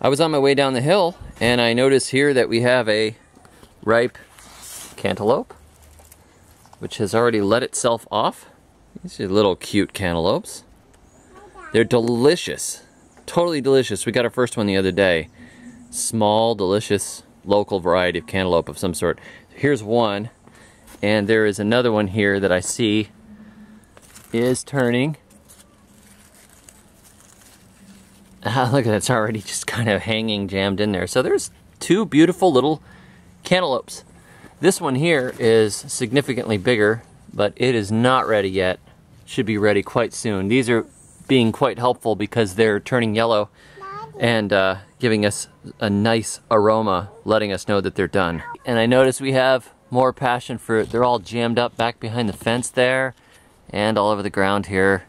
I was on my way down the hill and I noticed here that we have a ripe cantaloupe which has already let itself off. These are little cute cantaloupes. They're delicious. Totally delicious. We got our first one the other day. Small, delicious, local variety of cantaloupe of some sort. Here's one. And there is another one here that I see is turning. Look at that, it's already just kind of hanging jammed in there. So there's two beautiful little cantaloupes. This one here is significantly bigger, but it is not ready yet. Should be ready quite soon. These are being quite helpful because they're turning yellow and uh, giving us a nice aroma, letting us know that they're done. And I notice we have more passion fruit. They're all jammed up back behind the fence there and all over the ground here.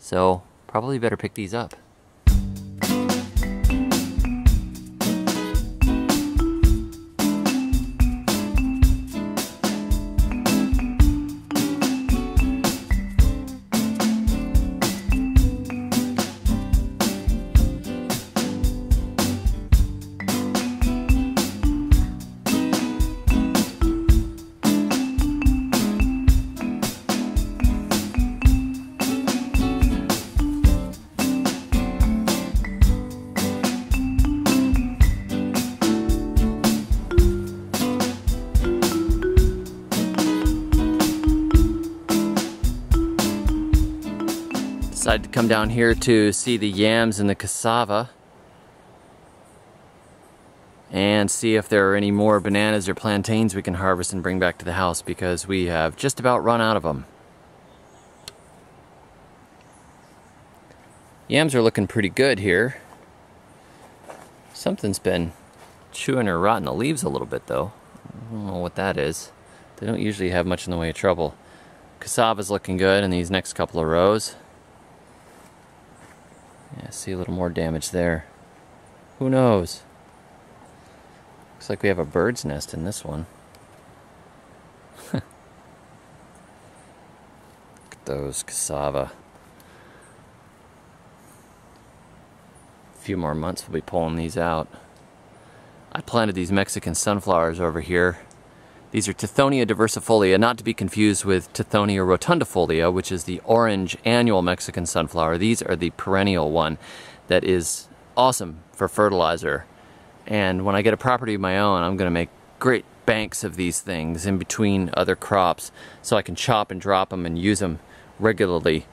So probably better pick these up. Decided to come down here to see the yams and the cassava and see if there are any more bananas or plantains we can harvest and bring back to the house because we have just about run out of them. Yams are looking pretty good here. Something's been chewing or rotting the leaves a little bit though. I don't know what that is. They don't usually have much in the way of trouble. Cassava's looking good in these next couple of rows. Yeah, see a little more damage there. Who knows? Looks like we have a bird's nest in this one. Look at those cassava. A few more months we'll be pulling these out. I planted these Mexican sunflowers over here. These are Tithonia diversifolia, not to be confused with Tithonia rotundifolia, which is the orange annual Mexican sunflower. These are the perennial one that is awesome for fertilizer. And when I get a property of my own, I'm going to make great banks of these things in between other crops so I can chop and drop them and use them regularly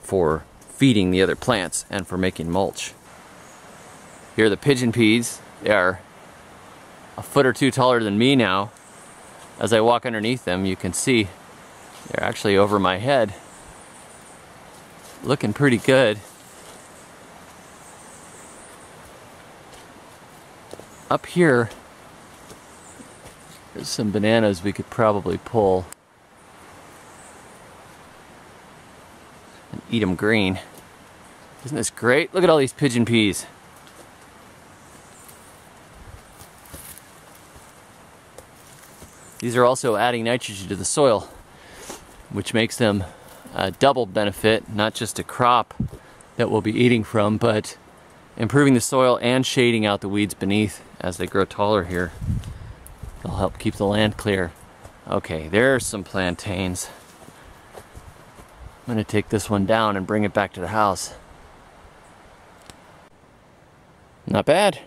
for feeding the other plants and for making mulch. Here are the pigeon peas. They are a foot or two taller than me now. As I walk underneath them, you can see they're actually over my head. Looking pretty good. Up here, there's some bananas we could probably pull and eat them green. Isn't this great? Look at all these pigeon peas. These are also adding nitrogen to the soil, which makes them a double benefit, not just a crop that we'll be eating from, but improving the soil and shading out the weeds beneath as they grow taller here. They'll help keep the land clear. Okay, there's some plantains. I'm gonna take this one down and bring it back to the house. Not bad.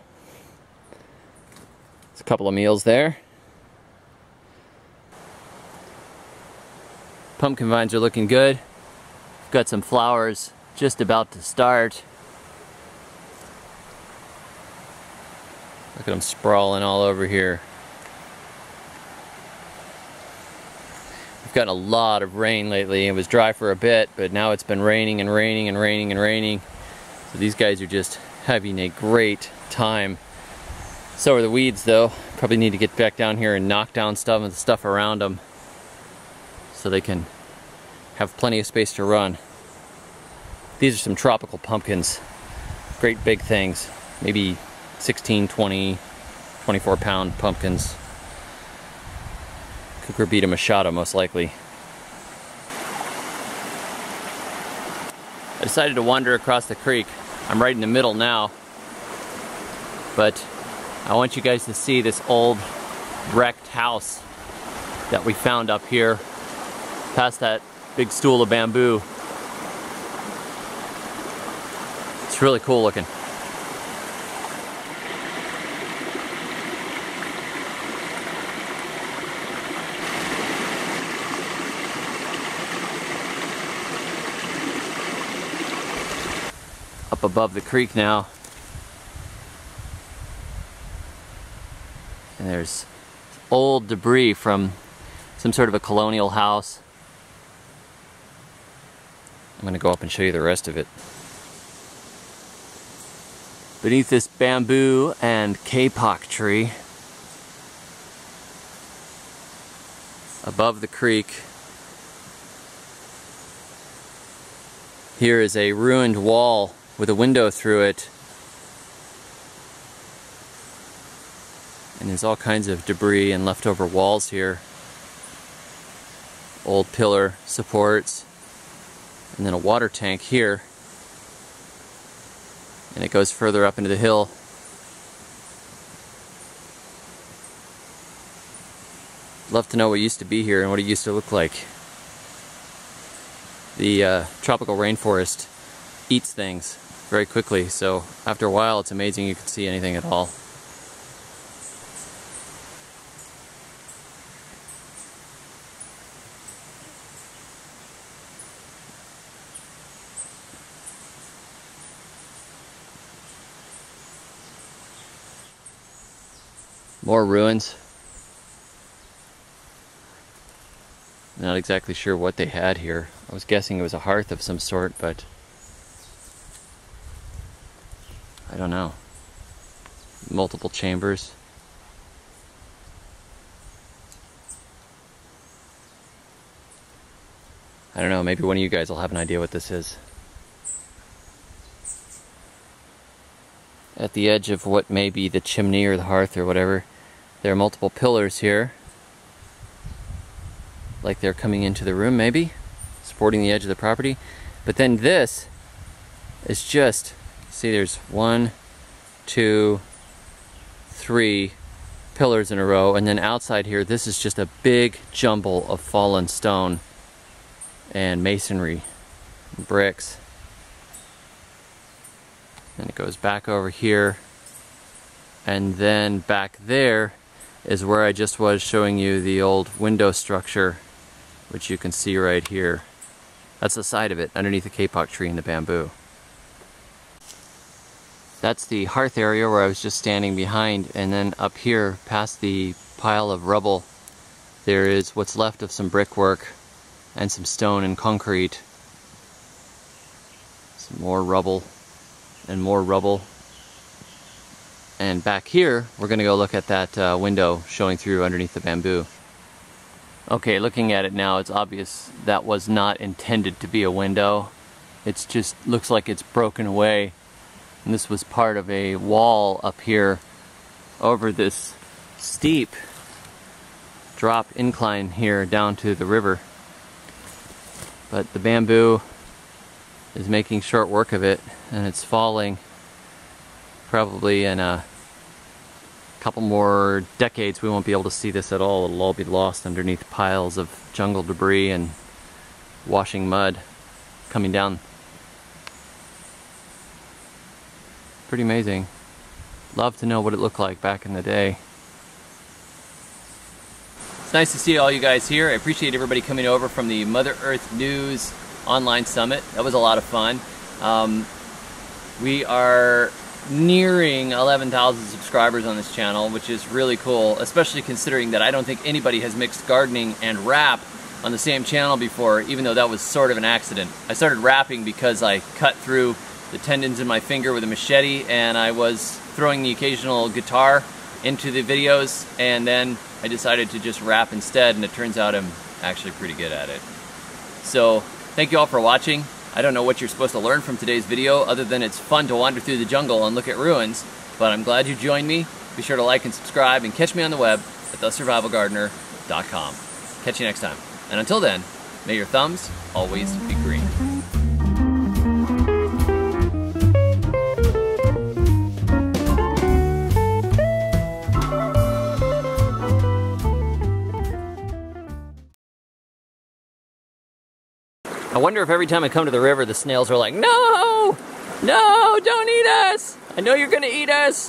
It's a couple of meals there. Pumpkin vines are looking good. Got some flowers just about to start. Look at them sprawling all over here. We've gotten a lot of rain lately. It was dry for a bit, but now it's been raining and raining and raining and raining. So these guys are just having a great time. So are the weeds though. Probably need to get back down here and knock down stuff and the stuff around them so they can have plenty of space to run. These are some tropical pumpkins. Great big things. Maybe 16, 20, 24 pound pumpkins. Cucurbita moschata most likely. I decided to wander across the creek. I'm right in the middle now. But I want you guys to see this old wrecked house that we found up here past that big stool of bamboo. It's really cool looking. Up above the creek now. And there's old debris from some sort of a colonial house. I'm going to go up and show you the rest of it. Beneath this bamboo and kapok tree, above the creek, here is a ruined wall with a window through it. And there's all kinds of debris and leftover walls here. Old pillar supports. And then a water tank here. And it goes further up into the hill. Love to know what used to be here and what it used to look like. The uh, tropical rainforest eats things very quickly, so after a while it's amazing you can see anything at all. More ruins. Not exactly sure what they had here. I was guessing it was a hearth of some sort, but I don't know. Multiple chambers. I don't know, maybe one of you guys will have an idea what this is. At the edge of what may be the chimney or the hearth or whatever, there are multiple pillars here. Like they're coming into the room, maybe, supporting the edge of the property. But then this is just See, there's one, two, three pillars in a row, and then outside here, this is just a big jumble of fallen stone and masonry, and bricks. And it goes back over here, and then back there is where I just was showing you the old window structure, which you can see right here. That's the side of it, underneath the kapok tree and the bamboo. That's the hearth area where I was just standing behind and then up here past the pile of rubble there is what's left of some brickwork and some stone and concrete. Some more rubble and more rubble. And back here, we're to go look at that uh, window showing through underneath the bamboo. Okay, looking at it now, it's obvious that was not intended to be a window. It just looks like it's broken away and this was part of a wall up here over this steep drop incline here down to the river. But the bamboo is making short work of it and it's falling probably in a couple more decades we won't be able to see this at all. It'll all be lost underneath piles of jungle debris and washing mud coming down Pretty amazing. Love to know what it looked like back in the day. It's nice to see all you guys here. I appreciate everybody coming over from the Mother Earth News online summit. That was a lot of fun. Um, we are nearing 11,000 subscribers on this channel, which is really cool, especially considering that I don't think anybody has mixed gardening and rap on the same channel before, even though that was sort of an accident. I started rapping because I cut through the tendons in my finger with a machete and I was throwing the occasional guitar into the videos and then I decided to just rap instead and it turns out I'm actually pretty good at it. So thank you all for watching. I don't know what you're supposed to learn from today's video other than it's fun to wander through the jungle and look at ruins, but I'm glad you joined me. Be sure to like and subscribe and catch me on the web at thesurvivalgardener.com. Catch you next time. And until then, may your thumbs always be I wonder if every time I come to the river, the snails are like, no, no, don't eat us. I know you're gonna eat us.